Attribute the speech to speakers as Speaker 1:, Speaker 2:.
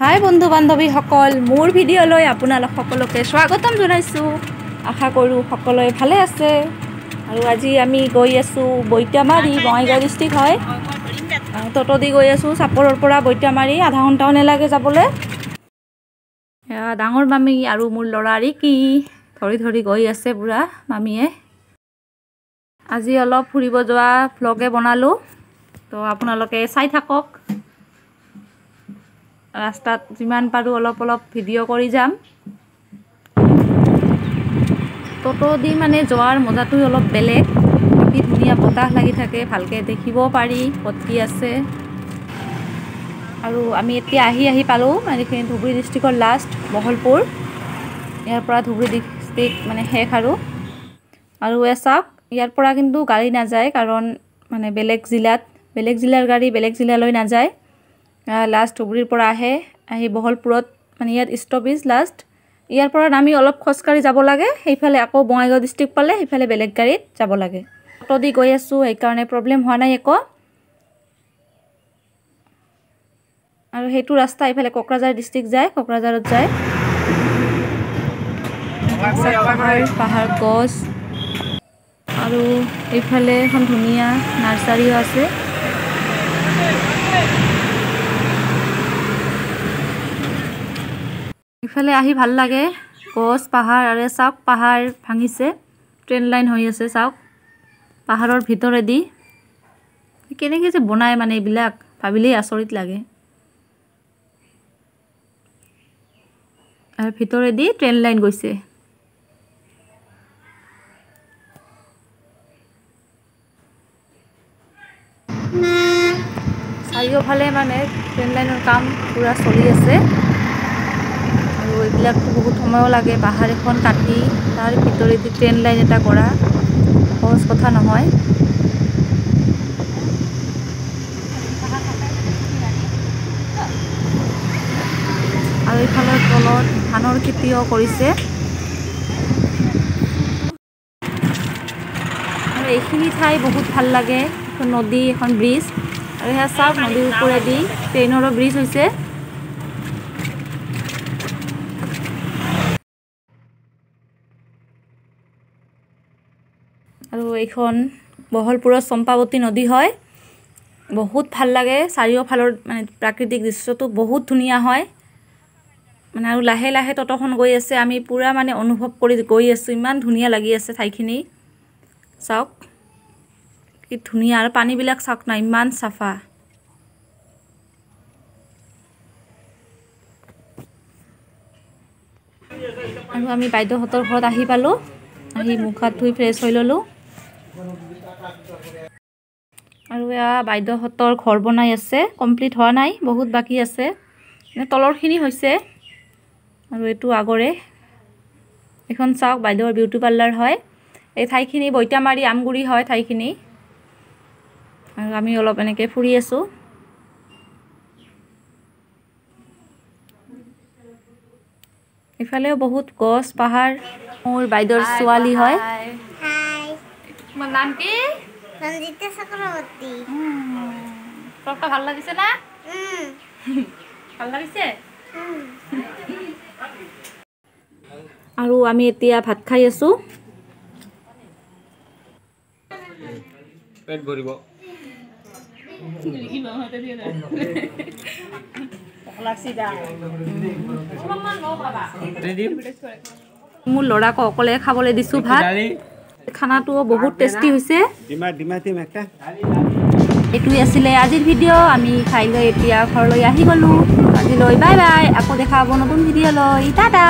Speaker 1: হাই বন্ধু বান্ধৱীসকল মোৰ ভিডিঅ'লৈ আপোনালোক সকলোকে স্বাগতম জনাইছোঁ। আশা কৰোঁ সকলোৱে ভালে আছে। আৰু আজি আমি গৈ আছোঁ বৈতামাৰী বঙাইগাঁও ডিষ্ট্ৰিক্ট হয়। টটো দি গৈ আছোঁ চাপৰৰ পৰা বৈতামাৰী আধা ঘণ্টাও নালাগে যাবলৈ ডাঙৰ মামী আৰু মোৰ ল'ৰা ৰিকি। ধৰি ধৰি গৈ আছে পূৰা মামীয়ে। আজি অলপ ফুৰিব যোৱা ভ্লগে বনালোঁ। তো আপোনালোকে চাই থাকক। ৰাস্তাত যিমান পাৰোঁ অলপ অলপ ভিডিঅ' কৰি যাম। টটো দি মানে যোৱাৰ মজাটোৱে অলপ বেলেগ। কি ধুনীয়া বতাহ লাগি থাকে ভালকৈ দেখিব পাৰি ক'ত কি আছে। আৰু আমি এতিয়া আহি আহি পালোঁ মানে ধুবুৰী ডিষ্ট্ৰিক্টৰ লাষ্ট বহলপুৰ। ইয়াৰ পৰা ধুবুৰী ডিষ্ট্ৰিক্ট মানে শেষ আৰু। আৰু এ চাওক ইয়াৰ পৰা কিন্তু গাড়ী নাযায় কাৰণ মানে বেলেগ জিলাত বেলেগ জিলাৰ গাড়ী বেলেগ জিলালৈ নাযায়। লাষ্ট ধুবুৰীৰ পৰা আহে আহি বহলপুৰত মানে ইয়াত ষ্টপেজ লাষ্ট ইয়াৰ পৰা নামি অলপ খোজকাঢ়ি যাব লাগে সেইফালে আকৌ বঙাইগাঁও ডিষ্ট্ৰিক্ট পালে সেইফালে বেলেগ গাড়ীত যাব লাগে। অটো দি গৈ আছোঁ সেইকাৰণে প্ৰব্লেম হোৱা নাই একো। আৰু সেইটো ৰাস্তা এইফালে কোকৰাঝাৰ ডিষ্ট্ৰিক্ট যায় কোকৰাঝাৰত যায়। পাহাৰ পাহাৰ গছ। আৰু এইফালে এখন ধুনীয়া নাৰ্চাৰীও আছে। ইফালে আহি ভাল লাগে। গছ পাহাৰ আৰু চাওক পাহাৰ ভাঙিছে। ট্ৰেইন লাইন হৈ আছে চাওক। পাহাৰৰ ভিতৰেদি। কেনেকৈ যে বনায় মানে এইবিলাক ভাবিলেই আচৰিত লাগে। আৰু ভিতৰেদি ট্ৰেইন লাইন গৈছে। চাৰিওফালে মানে ট্ৰেইন লাইনৰ কাম পূৰা চলি আছে। আৰু এইবিলাকতো বহুত সময়ো লাগে পাহাৰ এখন কাটি তাৰ ভিতৰেদি ট্ৰেইন লাইন এটা কৰা সহজ কথা নহয়। আৰু এইফালৰ তলত ধানৰ খেতিও কৰিছে। আৰু এইখিনি ঠাই বহুত ভাল লাগে এখন নদী এখন ব্ৰিজ আৰু সেয়া চাওক নদীৰ ওপৰেদি ট্ৰেইনৰো ব্ৰিজ হৈছে। আৰু এইখন বহলপুৰৰ চম্পাৱতী নদী হয়। বহুত ভাল লাগে চাৰিওফালৰ মানে প্ৰাকৃতিক দৃশ্যটো বহুত ধুনীয়া হয়। মানে আৰু লাহে লাহে ততখন গৈ আছে আমি পূৰা মানে অনুভৱ কৰি গৈ আছোঁ ইমান ধুনীয়া লাগি আছে ঠাইখিনি। চাওক কি ধুনীয়া আৰু পানীবিলাক চাওক না ইমান চাফা। আৰু আমি বাইদেউহঁতৰ ঘৰত আহি পালোঁ। আহি মুখ হাত ধুই ফ্ৰেছ হৈ ল'লোঁ। আৰু এয়া বাইদেউহঁতৰ ঘৰ বনাই আছে কমপ্লিট হোৱা নাই বহুত বাকী আছে। তলৰখিনি হৈছে। আৰু এইটো আগৰে। এইখন চাওক বাইদেউৰ বিউটি পাৰ্লাৰ হয়। এই ঠাইখিনি বৈতামাৰী আমগুৰি হয় ঠাইখিনি। আৰু আমি অলপ এনেকৈ ফুৰি আছোঁ। ইফালেও বহুত গছ পাহাৰ মোৰ বাইদেউৰ ছোৱালী হয়।
Speaker 2: হাই।
Speaker 1: তোমাৰ নাম কি?
Speaker 2: সঞ্জিতা চক্ৰৱৰ্তী।
Speaker 1: ফ্ৰকটা ভাল লাগিছে না? ভাল লাগিছে। আৰু আমি এতিয়া ভাত খাই আছোঁ।
Speaker 3: পেট ভৰিব।
Speaker 1: মোৰ ল'ৰাক অকলে খাবলৈ দিছোঁ ভাত। খানাটোও বহুত টেষ্টি হৈছে। এইটোৱে আছিলে আজিৰ ভিডিঅ' আমি খাই লৈ এতিয়া ঘৰলৈ আহি গ'লোঁ। আজিলৈ বাই বাই। আকৌ দেখা হ'ব নতুন ভিডিঅ'লৈ। টাটা।